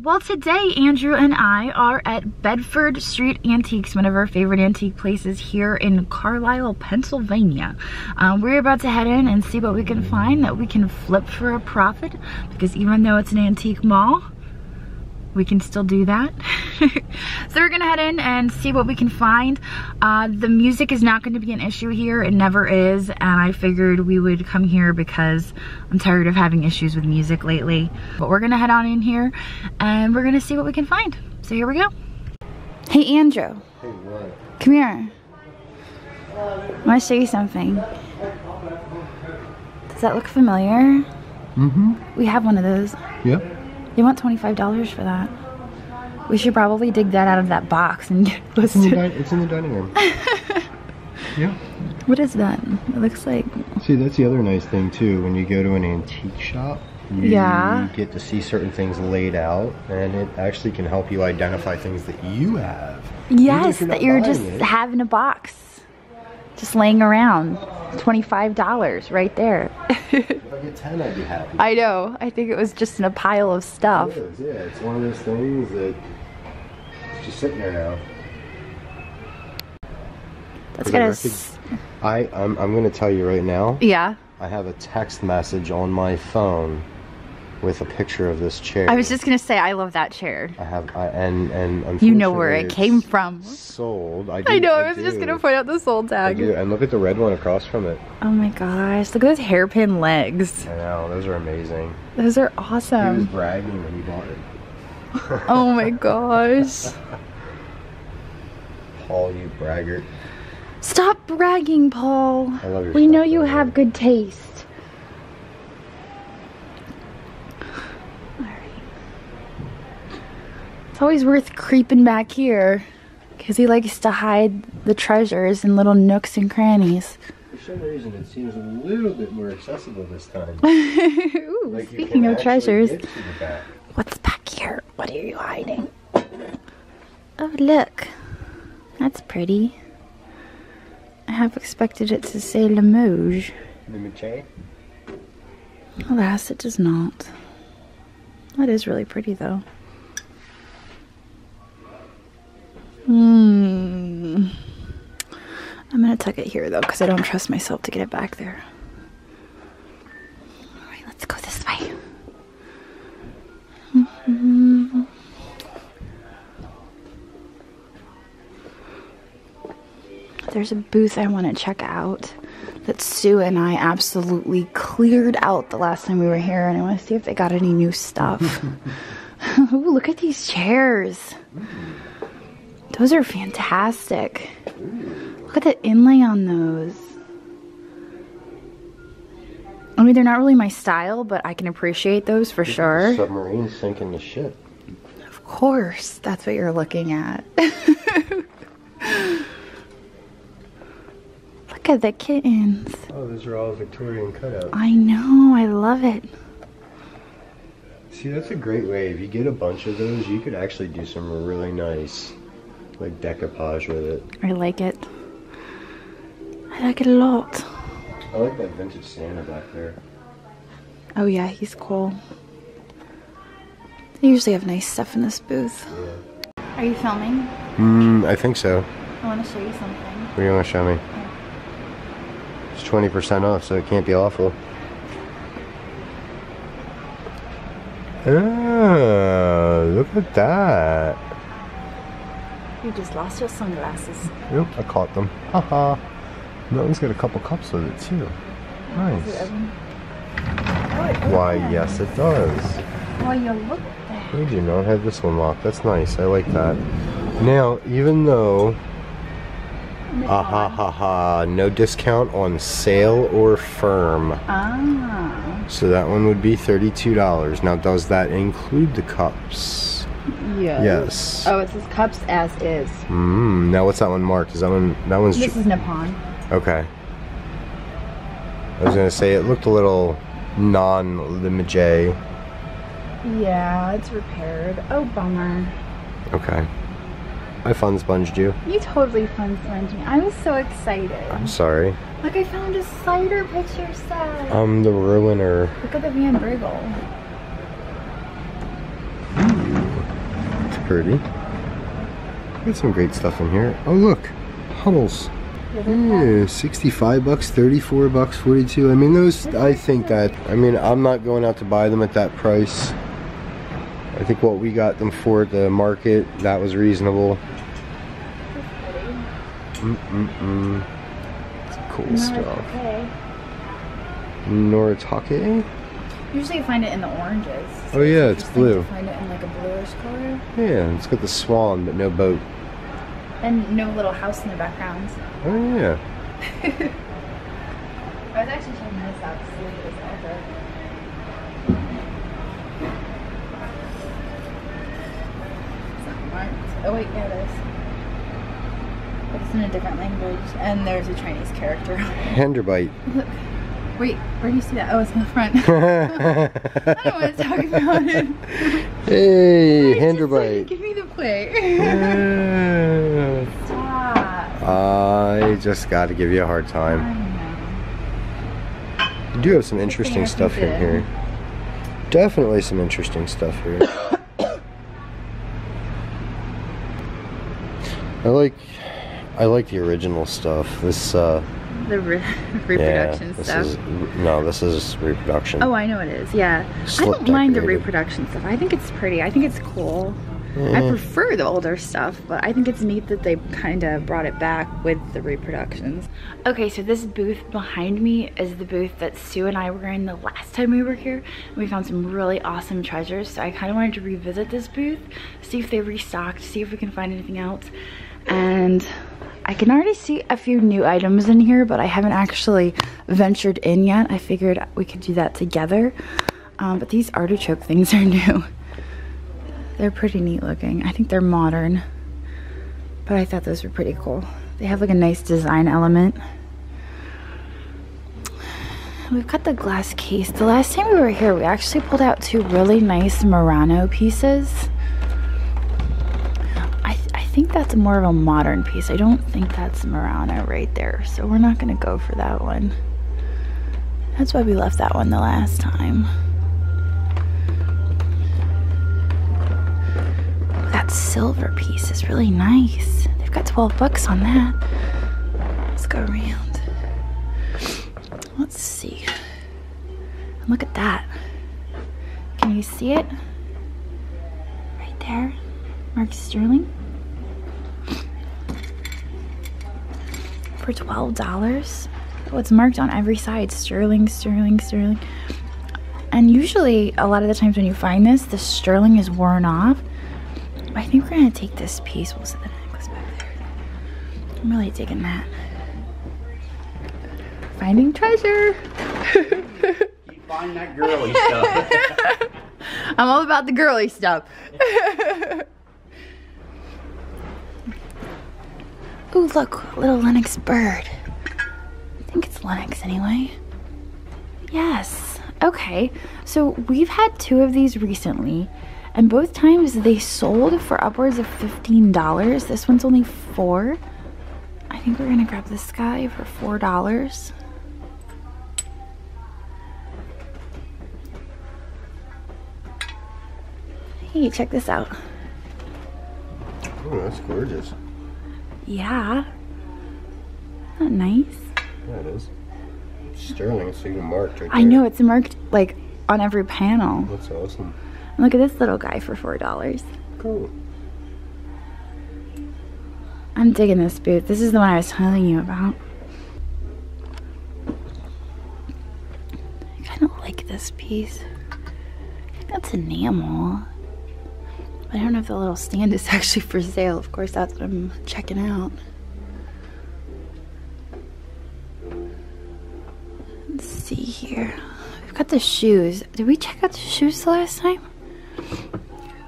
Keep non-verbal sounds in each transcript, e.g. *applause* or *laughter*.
well today Andrew and I are at Bedford Street Antiques, one of our favorite antique places here in Carlisle, Pennsylvania. Um, we're about to head in and see what we can find that we can flip for a profit because even though it's an antique mall, we can still do that. *laughs* so we're gonna head in and see what we can find. Uh, the music is not gonna be an issue here. It never is. And I figured we would come here because I'm tired of having issues with music lately. But we're gonna head on in here and we're gonna see what we can find. So here we go. Hey Andrew. Hey, what? Come here. I wanna show you something. Does that look familiar? Mm-hmm. We have one of those. Yep. They want $25 for that. We should probably dig that out of that box and *laughs* get It's in the, listed. it's in the dining room. *laughs* yeah. What is that? It looks like, See, that's the other nice thing too. When you go to an antique shop, you Yeah. get to see certain things laid out, and it actually can help you identify things that you have. Yes, you're that you're just it. having a box. Just laying around. $25 right there. If I get ten, I'd be happy. I know. I think it was just in a pile of stuff. It is, yeah. It's one of those things that it's just sitting there now. That's gonna. record- I, I'm, I'm going to tell you right now. Yeah. I have a text message on my phone with a picture of this chair. I was just gonna say I love that chair. I have, I, and and You know where it came from. Sold. I, do, I know. I was just gonna point out the soul I tag. do. And look at the red one across from it. Oh my gosh! Look at those hairpin legs. I know. Those are amazing. Those are awesome. He was bragging when he bought it. *laughs* Oh my gosh! *laughs* Paul, you braggart. Stop bragging, Paul. I love your We know you have good taste. It's always worth creeping back here because he likes to hide the treasures in little nooks and crannies. For some reason, it seems a little bit more accessible this time. *laughs* Ooh, Like speaking of treasures, get to the back. what's back here? What are you hiding? Oh, look. That's pretty. I have expected it to say Limoges. Limoges? Alas, it does not. That is really pretty, though. Hmm. I'm gonna tuck it here, though, because I don't trust myself to get it back there. Alright, let's go this way. Mhm. There's a booth I want to check out that Sue and I absolutely cleared out the last time we were here, and I want to see if they got any new stuff. *laughs* Ooh, look at these chairs. Those are fantastic. Look at the inlay on those. I mean, they're not really my style, but I can appreciate those for sure. Submarine sinking the ship. Of course, that's what you're looking at. *laughs* Look at the kittens. Oh, those are all Victorian cutouts. I know, I love it. See, that's a great way. If you get a bunch of those, you could actually do some really nice, like decoupage with it. I like it. I like it a lot. I like that vintage Santa back there. Oh yeah, he's cool. They usually have nice stuff in this booth. Are you filming? Hmm, I think so. I want to show you something. What do you want to show me? It's 20% off, so it can't be awful. Oh, look at that. You just lost your sunglasses. Yep, I caught them. Haha. Milton's got a couple cups with it too. Nice. Why, yes, it does. Why, you look there. We do you not have this one locked. That's nice. I like that. Now, even though, ah ha ha ha, no discount on sale or firm. Ah. So that one would be $32. Now, does that include the cups? Yeah. Yes. Oh, it says cups as is. Mmm. Now, what's that one marked? Is that one, that one's, This is Nippon. okay. I was gonna say, it looked a little non-limage. Yeah, it's repaired. Oh, bummer. Okay. I fun sponged you. You totally fun sponged me. I was so excited. I'm sorry. Look, I found a cider picture set. I'm the ruiner. Look at the Van Briggle. Pretty. Got some great stuff in here. Oh look, Hummels. Yeah, 65 bucks, 34 bucks, 42. I mean, those, I think that, I mean, I'm not going out to buy them at that price. I think what we got them for at the market, that was reasonable. Mm-mm-mm. Some cool stuff. Noritake? Usually you find it in the oranges. Oh yeah, it's blue. find it in like a bluish color. Yeah, it's got the swan, but no boat. And no little house in the background. Oh yeah. *laughs* I was actually checking this out to see if it was ever. It's not marked. Oh wait, yeah it is. But it's in a different language. And there's a Chinese character. *laughs* Henderbite. Look. *laughs* Wait, where do you see that? Oh, it's in the front. *laughs* I don't want to talk about it. hey, like, Give me the plate. Yeah. *laughs* Stop. I just got to give you a hard time. You do have some interesting stuff in here. Definitely some interesting stuff here. *coughs* I like I like the original stuff. This uh *laughs* The re- yeah, reproduction this stuff. is no, this is reproduction. Oh, I know it is. Yeah, I don't mind the reproduction stuff. I think it's pretty. I think it's cool. I Eh, prefer the older stuff, but I think it's neat that they kind of brought it back with the reproductions. Okay, so this booth behind me is the booth that Sue and I were in the last time we were here. We found some really awesome treasures, so I kind of wanted to revisit this booth, see if they restocked, see if we can find anything else. And I can already see a few new items in here, but I haven't actually ventured in yet. I figured we could do that together. Um, but these artichoke things are *laughs* new. They're pretty neat looking. I think they're modern, but I thought those were pretty cool. They have like a nice design element. We've got the glass case. The last time we were here, we actually pulled out two really nice Murano pieces. Think that's more of a modern piece. I don't think that's Murano right there, so we're not gonna go for that one. That's why we left that one the last time. That silver piece is really nice. They've got 12 bucks on that. Let's go around. Let's see. Look at that. Can you see it? Right there. Mark Sterling. For $12. Oh, it's marked on every side. Sterling, sterling, sterling. And usually, a lot of the times when you find this, the sterling is worn off. I think we're gonna take this piece. We'll set the necklace back there. I'm really digging that. Finding treasure. You find that girly stuff. *laughs* I'm all about the girly stuff. *laughs* Look, little Lenox bird. I think it's Lenox anyway. Yes. Okay. So we've had two of these recently, and both times they sold for upwards of $15. This one's only four. I think we're gonna grab this guy for four dollars. Hey, check this out. Oh, that's gorgeous. Yeah. Not nice. Yeah, it is. Sterling, it's even marked right I there. know it's marked like on every panel. That's awesome. And look at this little guy for four dollars. Cool. I'm digging this booth. This is the one I was telling you about. I kind of like this piece. I think that's enamel. I don't know if the little stand is *laughs* actually for sale. Of course, that's what I'm checking out. Let's see here. We've got the shoes. Did we check out the shoes the last time?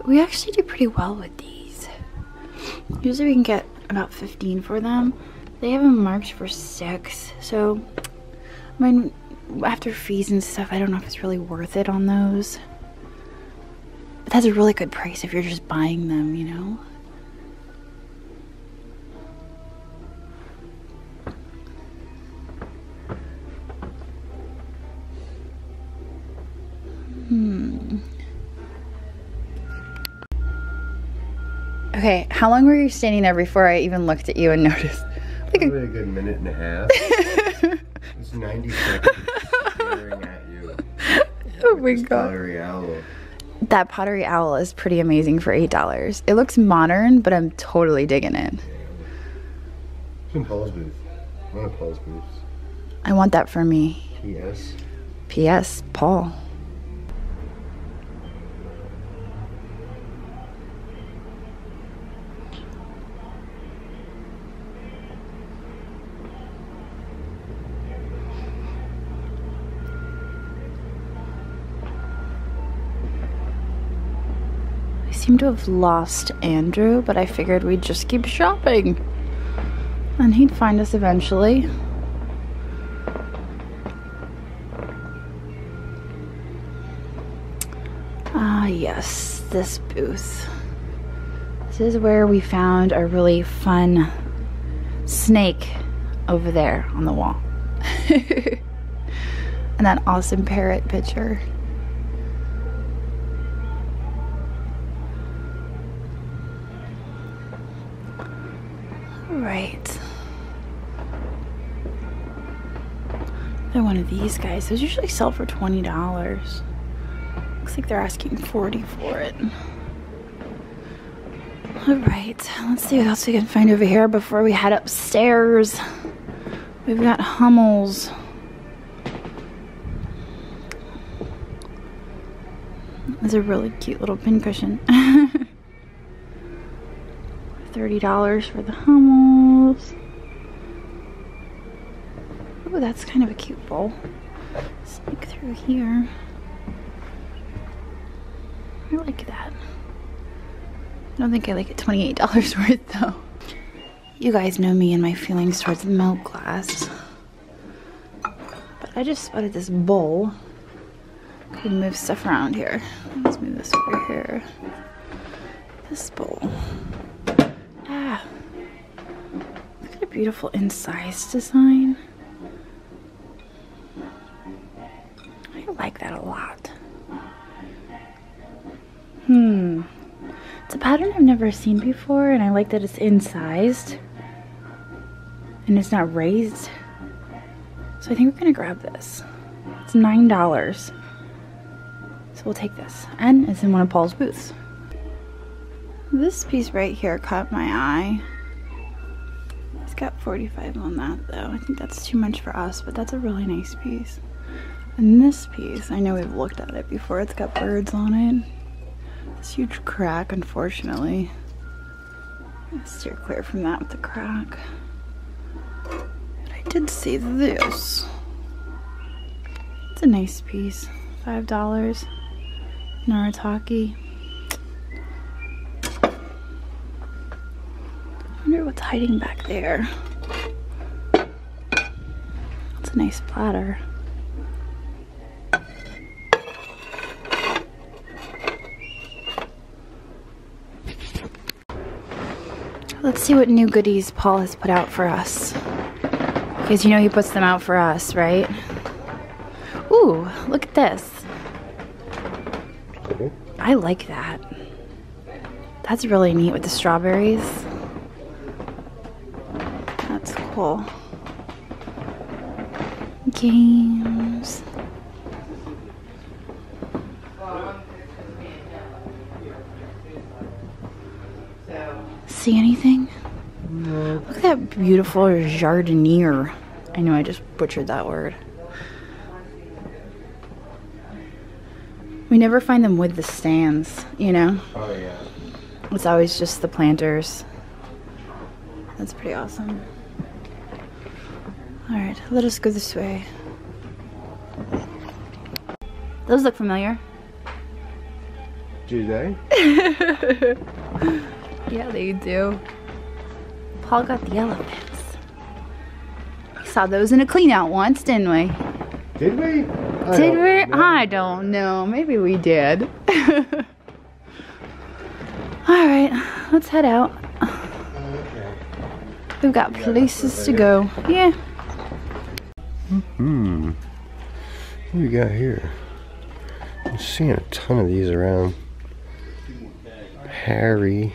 We actually do pretty well with these. Usually we can get about 15 for them. They have them marked for six. So, I mean, after fees and stuff, I don't know if it's really worth it on those. But that's a really good price if you're just buying them, you know? Hmm. Okay, how long were you standing there before I even looked at you and *laughs* noticed? Like Probably a good minute and a half. *laughs* it's 90 seconds staring at you. oh my god. owl. That pottery owl is pretty amazing for $8. It looks modern, but I'm totally digging it. It's in Paul's booth. One of Paul's booths. I want that for me. P.S. P.S. Paul. Seem to have lost Andrew, but I figured we'd just keep shopping. And he'd find us eventually. Ah, yes, this booth. This is where we found a really fun snake over there on the wall. *laughs* and that awesome parrot picture. One of these guys. Those usually sell for twenty dollars. Looks like they're asking 40 for it. Alright, let's see what else we can find over here before we head upstairs. We've got Hummels. That's a really cute little pincushion. *laughs* $30 for the Hummels. Oh, that's kind of a cute bowl. Sneak through here. I like that. I don't think I like it $28 *laughs* worth though. You guys know me and my feelings towards milk glass. But I just spotted this bowl. Can move stuff around here. Let's move this over here. This bowl. Ah. Look at a beautiful incised design. Like that a lot. Hmm. It's a pattern I've never seen before, and I like that it's incised. And it's not raised. So I think we're gonna grab this. It's nine dollars. So we'll take this. And it's in one of Paul's booths. This piece right here caught my eye. It's got 45 on that though. I think that's too much for us, but that's a really nice piece. And this piece, I know we've looked at it before, it's got birds on it. This huge crack, unfortunately. I'll steer clear from that with the crack. But I did see this. It's a nice piece. Five dollars. Noritake. I wonder what's hiding back there. It's a nice platter. Let's see what new goodies Paul has put out for us. Because you know he puts them out for us, right? Ooh, look at this. I like that. That's really neat with the strawberries. That's cool. Games. See anything? Look at that beautiful jardinier. I know I just butchered that word. We never find them with the stands, you know? Oh yeah. It's always just the planters. That's pretty awesome. Alright, let us go this way. Those look familiar. Do they? *laughs* Yeah, they do. Paul got the elephants. We saw those in a clean out once, didn't we? Did we? I Did we? know. I don't know. Maybe we did. *laughs* Alright, let's head out. Okay. We've got places to go. Yeah. Hmm. What do we got here? I'm seeing a ton of these around. Harry.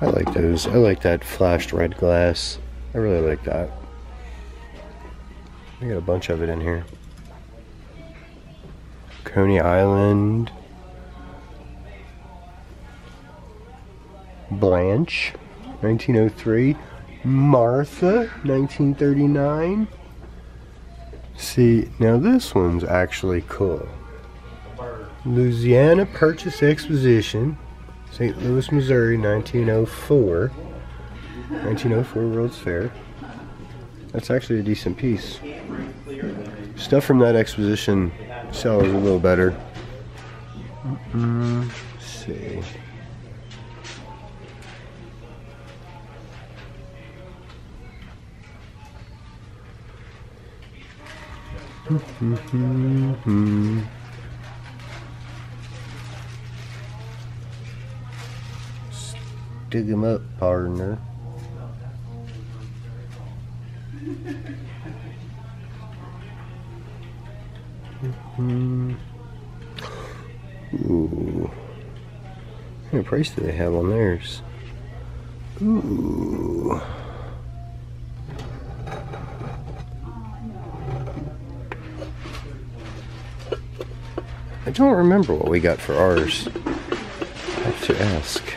I like those. I like that flashed red glass. I really like that. We got a bunch of it in here. Coney Island. Blanche, 1903. Martha, 1939. See, now this one's actually cool. Louisiana Purchase Exposition, St. Louis, Missouri, 1904. 1904 World's Fair. That's actually a decent piece. Stuff from that exposition sells a little better. Mm, let's see. Dig him up, partner. Hmm. Ooh. What kind of price do they have on theirs? Ooh. I don't remember what we got for ours. I have to ask.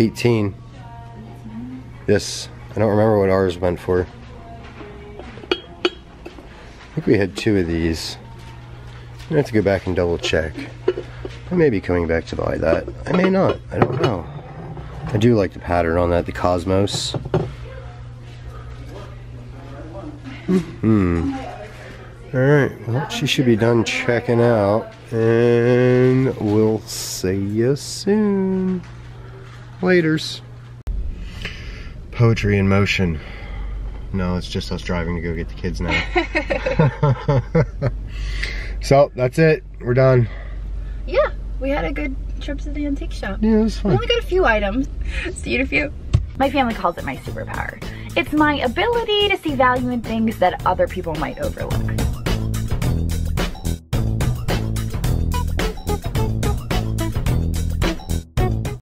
18. Yes, I don't remember what ours went for. I think we had two of these. Gonna have to go back and double check. I may be coming back to buy that. I may not. I don't know. I do like the pattern on that, the Cosmos. Hmm. Alright, well, she should be done checking out. And we'll see you soon. Laters. Poetry in motion. No, it's just us driving to go get the kids now. *laughs* *laughs* so, that's it. We're done. Yeah, we had a good trip to the antique shop. Yeah, it was We fun. only got a few items. *laughs* See you in a few. My family calls it my superpower. It's my ability to see value in things that other people might overlook.